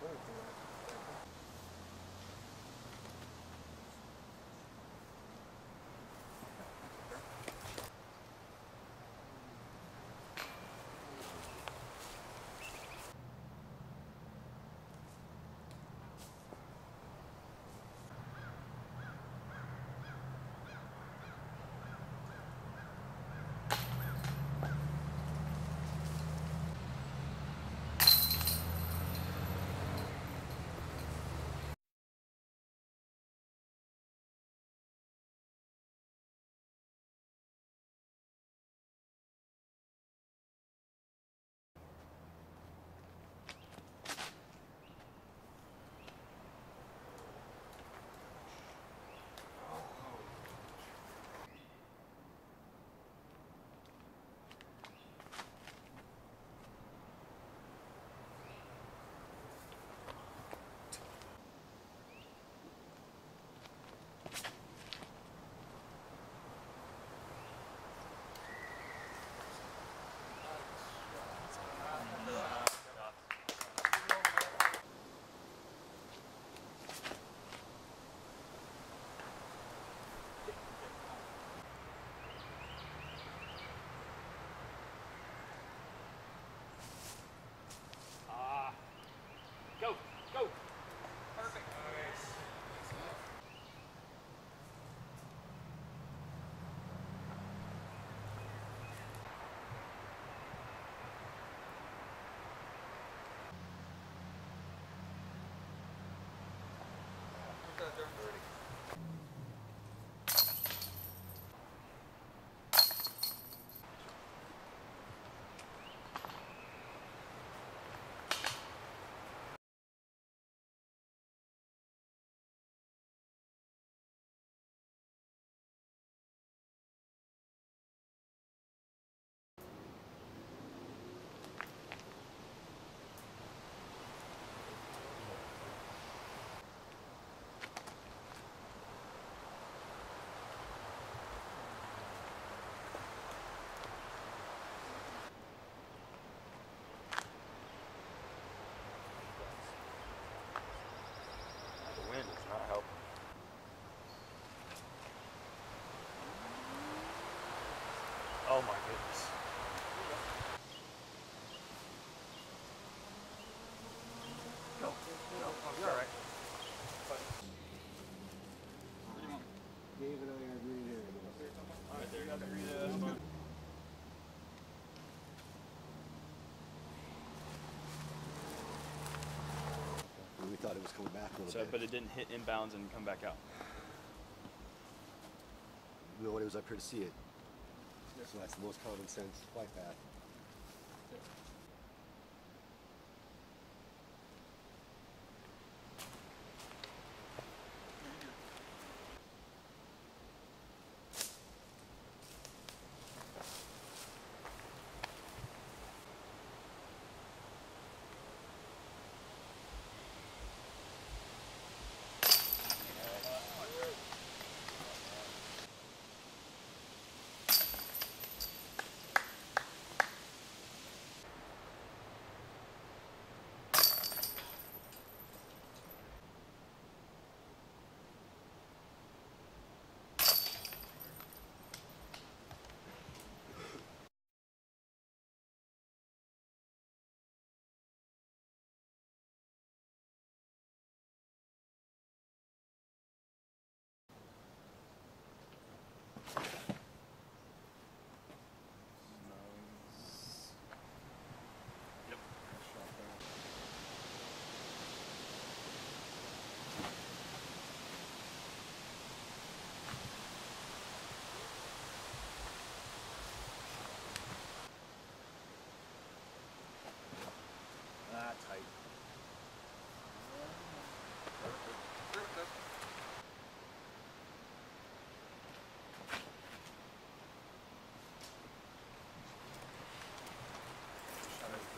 Go, was coming back a little So, bit. but it didn't hit inbounds and come back out. Nobody was up here to see it. So that's the most common sense flight path.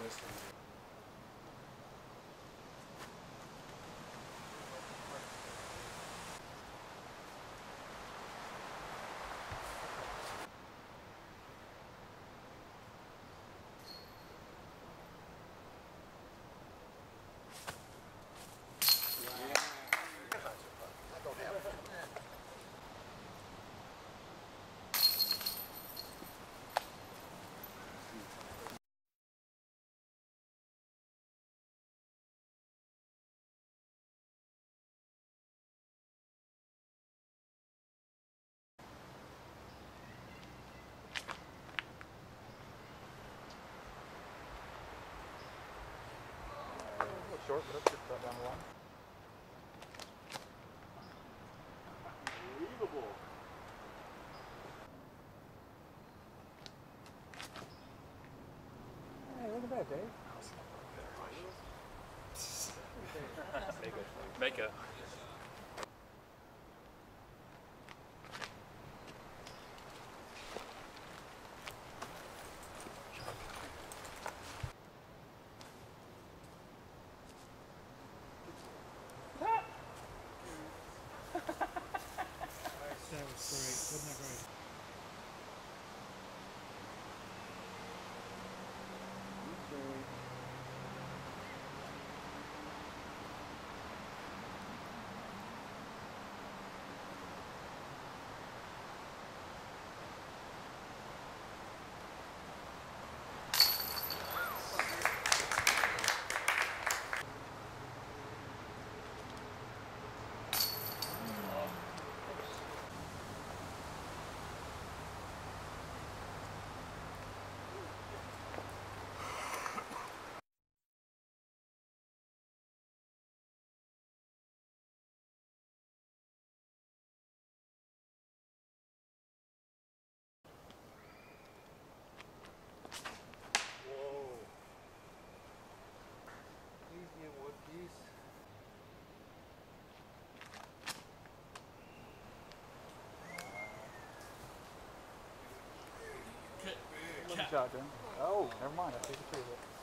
this one. Short, but that's good shot down the line. Unbelievable. Hey, look at that, Dave. Make a. Good shot, Oh, never mind. I take a it.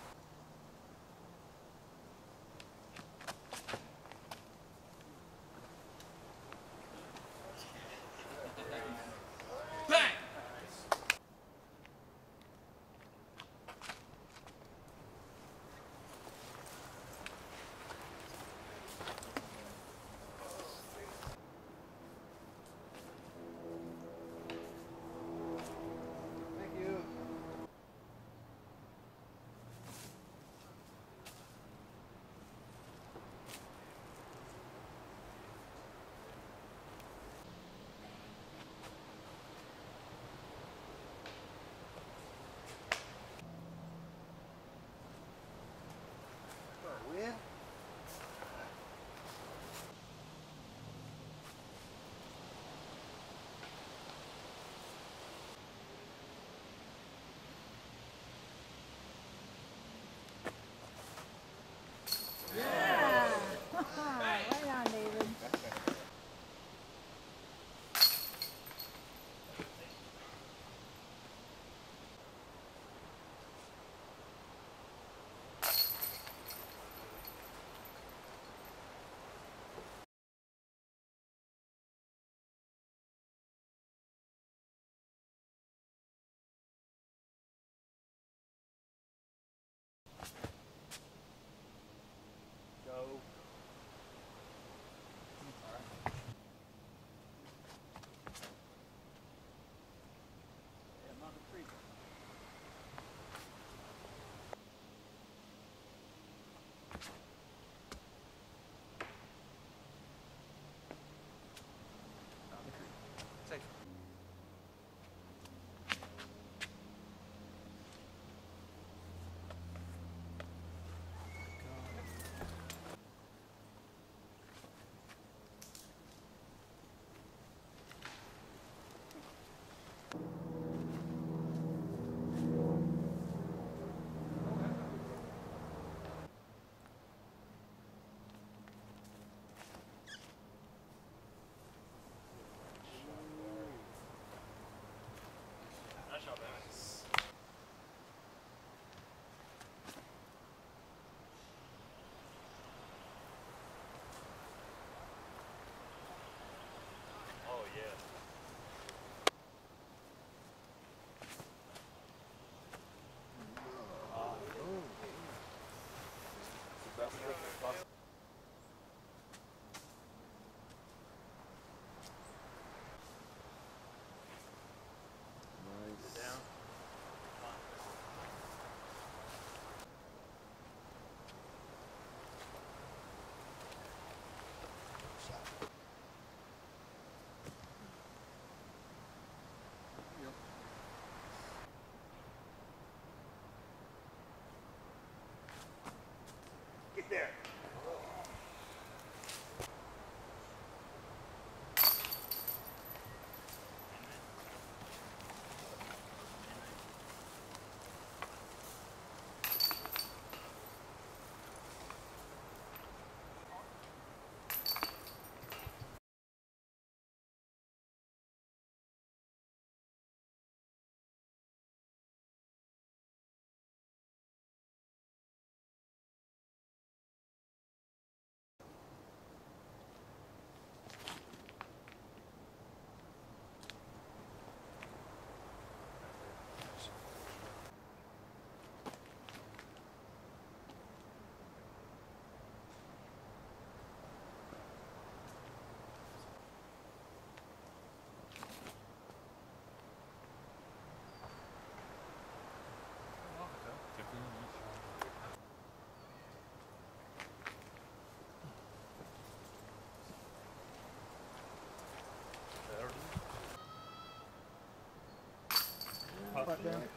right there.